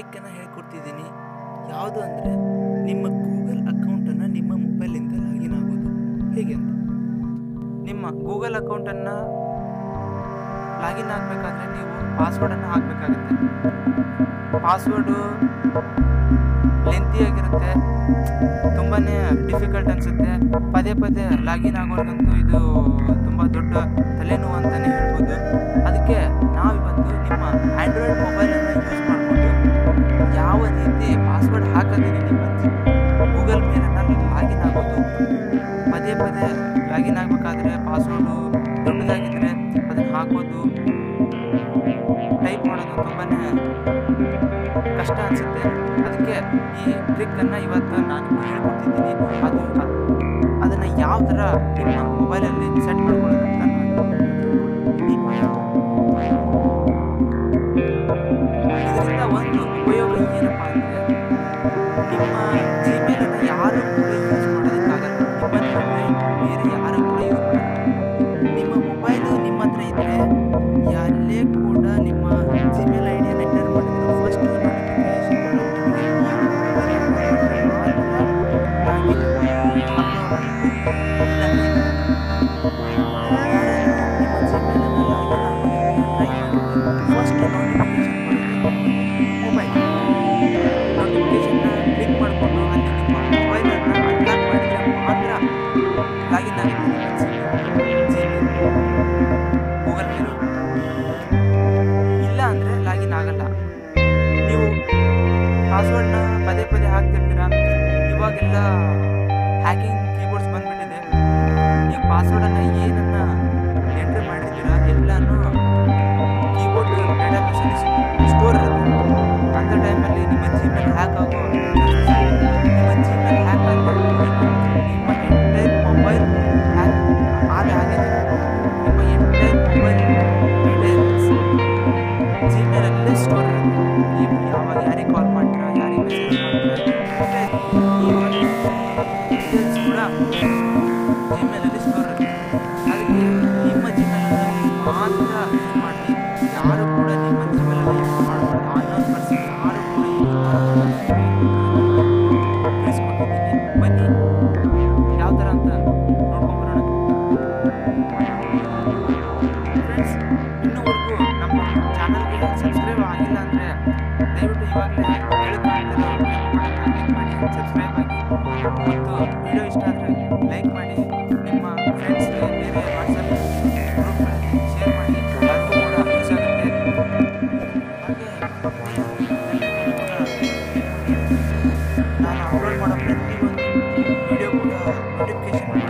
ಟ್ರಿಕ್ಕನ್ನು ಹೇಳ್ಕೊಡ್ತಿದ್ದೀನಿ. ಯಾವುದು ಅಂದರೆ ನಿಮ್ಮ ಗೂಗಲ್ ಅಕೌಂಟನ್ನು ನಿಮ್ಮ ಮೊಬೈಲಿಂದ ಲಾಗಿನ್ ಆಗೋದು. ಹೇಗೆ ಅಂತ? ನಿಮ್ಮ ಗೂಗಲ್ ಅಕೌಂಟನ್ನು ಲಾಗಿನ್ ಆಗಬೇಕಾದ್ರೆ ನೀವು ಪಾಸ್ವರ್ಡನ್ನು ಹಾಕಬೇಕಾಗತ್ತೆ. ಪಾಸ್ವರ್ಡು ಲೆಂತಿಯಾಗಿರುತ್ತೆ ತುಂಬಾ ಡಿಫಿಕಲ್ಟ್ ಅನಿಸುತ್ತೆ. ಪದೇ ಪದೇ ಲಾಗಿನ್ ಆಗೋದಂತೂ ಇದು ತುಂಬ ದೊಡ್ಡ ತಲೆನೋವು ಅಂತಲೇ ಹೇಳ್ಬೋದು. ಅದಕ್ಕೆ ನಾವು ನಾವಿವತ್ತು ನಿಮ್ಮ ಆ್ಯಂಡ್ರಾಯ್ಡ್ ಮೊಬೈಲನ್ನು ಯೂಸ್ ಮಾಡಿ ಯಾವ ರೀತಿ ಪಾಸ್ವರ್ಡ್ ಹಾಕದೇನೆ ನಿಮ್ಮ ಗೂಗಲ್ ಪೇನ ಲಾಗಿನ್ ಆಗೋದು. ಪದೇ ಪದೇ ಲಾಗಿನ್ ಆಗಬೇಕಾದ್ರೆ ಪಾಸ್ವರ್ಡು ದೊಡ್ಡದಾಗಿದ್ದರೆ ಅದನ್ನು ಹಾಕೋದು. ಟೈಪ್ ಮಾಡೋದು ತುಂಬಾ ಕಷ್ಟ ಅನಿಸುತ್ತೆ. ಅದಕ್ಕೆ ಈ ಟ್ರಿಕ್ಕನ್ನು ಇವತ್ತು ನಾನು ಹೇಳ್ಕೊಡ್ತಿದ್ದೀನಿ ಅದು ಅದನ್ನು ಯಾವ ಥರ ನಿಮ್ಮ ಮೊಬೈಲಲ್ಲಿ ಸೆಟ್ ಮಾಡ್ಕೊಳ್ಳೋದು ಅಂತ be mine. Market, Video